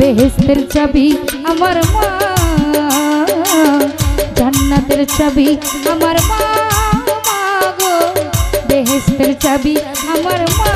বেহেস্তের চাবি আমার মা। জান্নাতের চাবি আমার মা গো। বেহেস্তের চাবি আমার মা।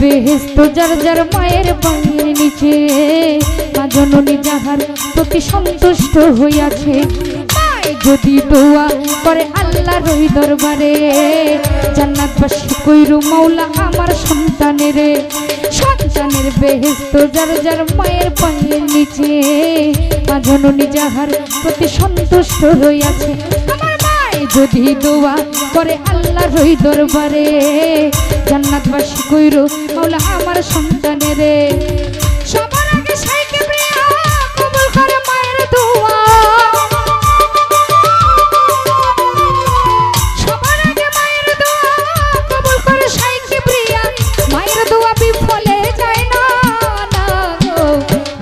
বেহেস্ত যার যার মায়ের পায়ের নিচে জননী যাহার প্রতি সন্তুষ্ট হইয়াছে যদি দোয়া করে আল্লাহ রই দরবারে জান্নাতবাসী কইরু মাওলা আমার সন্তানের সন্তানের বেহেস্ত যার যার মায়ের পায়ের নিচে, মা জননী যাহার প্রতি সন্তুষ্ট হইয়াছে, আমার যদি দোয়া করে আল্লাহ রই দরবারে, জান্নাতবাসী কইরো, মাওলা আমার সন্তানের সবার আগে সাইকে প্রিয়া, কবুল করে মায়ের দোয়া। সবার আগে মায়ের দোয়া, কবুল করে সাইকে প্রিয়া। মায়ের দোয়া বিফলে যায় না না গো।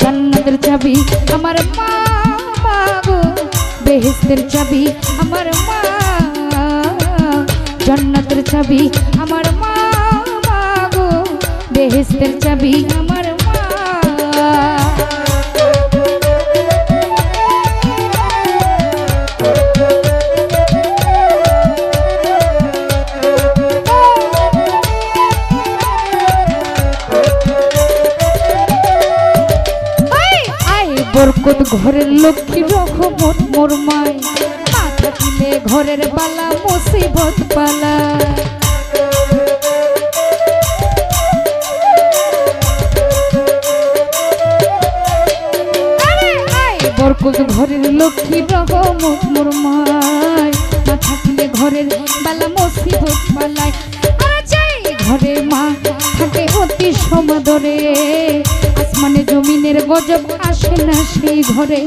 জান্নাতের চাবি আমার মা মা গো। বেহেস্তের চাবি আমার মা জান্নাতের চাবি আমার মা বেহেস্তের চাবি আমার মা। ঘরের লক্ষ্মী রহমত মোর মায়। মাথা কিনে ঘরের বালা মুসিবত পালা। বরকত ঘরের লক্ষ্মী রহমত মোর মায়। মাথা কিনে ঘরের বালা মুসিবত পালায়। ঘরে মা থাকে অতি সমাদরে। আসমানে জমিনের গজব আসে না সেই ঘরে।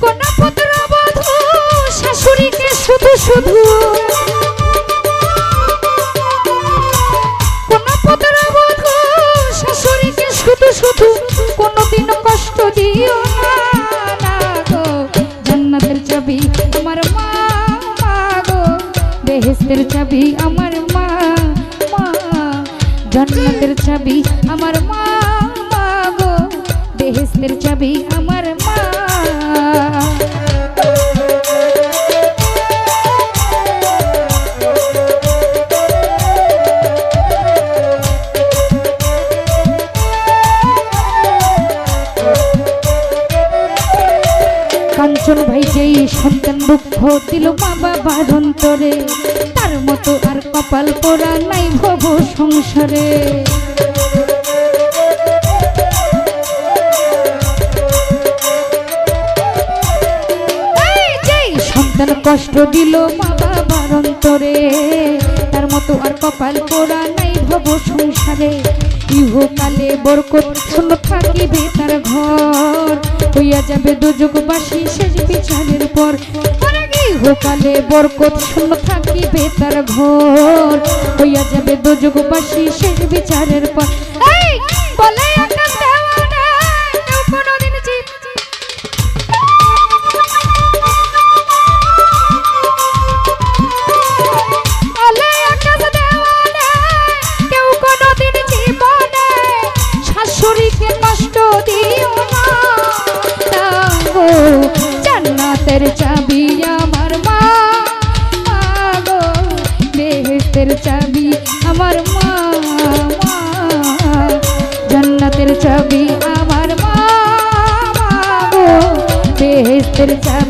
কোন পুত্র শাশুড়িকে শুধু শুধু শাশুড়িকে শুধু শুধু কোনোদিন দিও না গো। চাবি আমার মা গো। চাবি আমার মা মা। আমার গো। চাবি আমার মা। কাঞ্চন ভাই যেই সন্তান দুঃখ দিল মা বাবার অন্তরে তার মতো আর কপাল পোড়া নাই ভব সংসারে। সন্তান কষ্ট দিল মা বাবার অন্তরে তার মতো আর কপাল পোড়া নাই ভব সংসারে। ইহকালে বরকত শূন্য থাকিবে তার ঘর। হইয়া যাবে দুযোগবাসী শেষ বিচারের পর। ইহকালে বরকত শূন্য থাকিবে তার ঘর। হইয়া যাবে দুযোগবাসী শেষ বিচারের পর। বলে জান্নাতের চাবি আমার মা। গো বেহেস্তের চাবি আমার মা জান্নাতের চাবি আমার মা। গো বেহেস্তের চাবি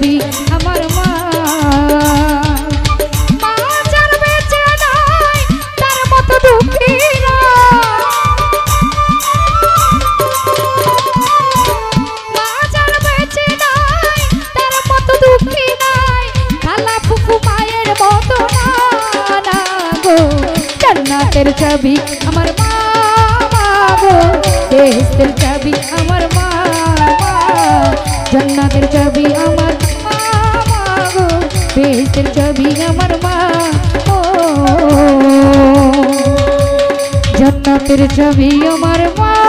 জান্নাতের ছবি, আমার মা গো। বেহেস্তের চাবি আমার মা জন্নাতের ছবি, আমার মা গো। বেহেস্তের চাবি আমার মা ও জন্নাতের ছবি, আমার মা